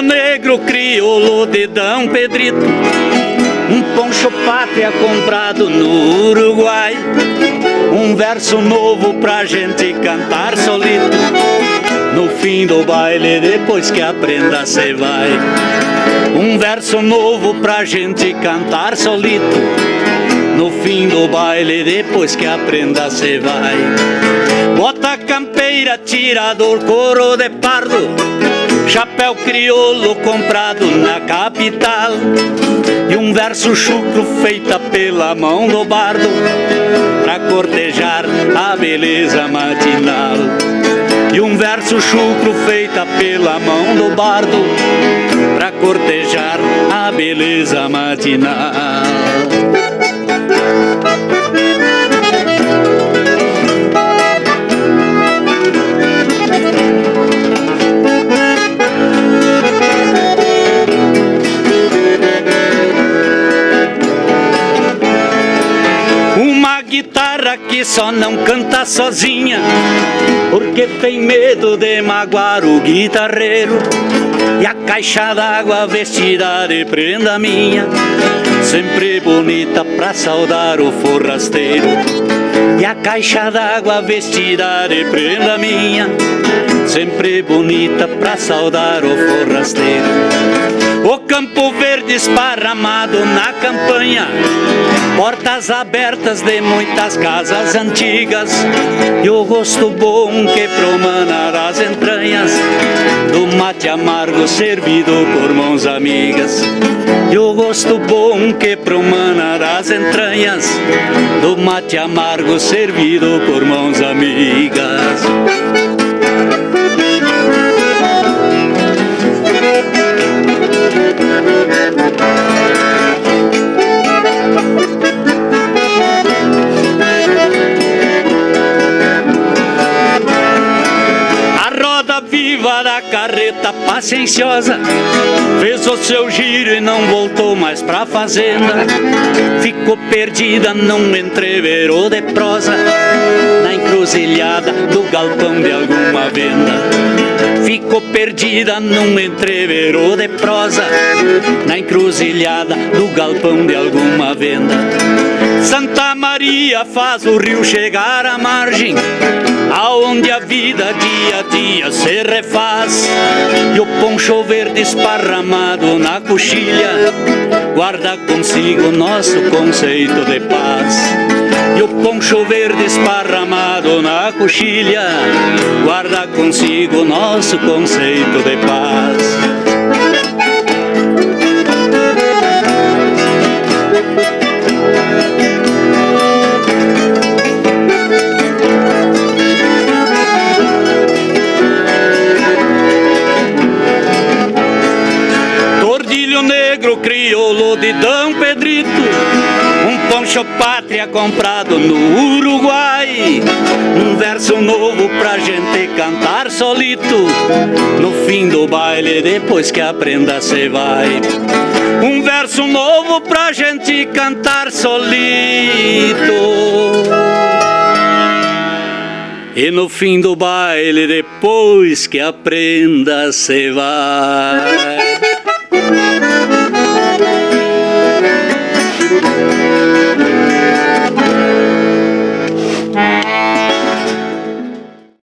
Tordilho negro, crioulo, dedão, Pedrito Um poncho pátria comprado no Uruguai Um verso novo pra gente cantar solito. No fim do baile, depois que aprenda cê vai. Um verso novo pra gente cantar solito. No fim do baile, depois que aprenda, cê vai. Bota campeira, tirador, coro de pardo, chapéu crioulo comprado na capital. E um verso chucro feita pela mão do bardo, pra cortejar a beleza matinal. E um verso chucro feita pela mão do bardo, pra cortejar a beleza matinal. Que só não canta sozinha, porque tem medo de magoar o guitarreiro. E a caixa d'água vestida de prenda minha, sempre bonita pra saudar o forrasteiro. E a caixa d'água vestida de prenda minha, sempre bonita pra saudar o forrasteiro. O campo verde esparramado na campanha, portas abertas de muitas casas antigas, e o rosto bom que promana as entranhas. Do mate amargo servido por mãos amigas. E o gosto bom que promana das entranhas do mate amargo servido por mãos amigas. Da carreta pacienciosa. Fez o seu giro e não voltou mais pra fazenda. Ficou perdida num entreveiro de prosa. Na encruzilhada do galpão de alguma venda. Ficou perdida num entreveiro de prosa. Na encruzilhada do galpão de alguma venda Santa Maria faz o rio chegar à margem Aonde a vida dia a dia se refaz. E o poncho verde esparramado na coxilha Guarda consigo nosso conceito de paz. E o poncho verde esparramado na coxilha Guarda consigo nosso conceito de paz Tordilho negro, crioulo de Dom Pedrito Um poncho pátria comprado no Uruguai Um verso novo pra gente cantar solito No fim do baile, depois que aprenda cê vai Um verso novo pra gente cantar solito e no fim do baile, depois que aprenda, cê vai.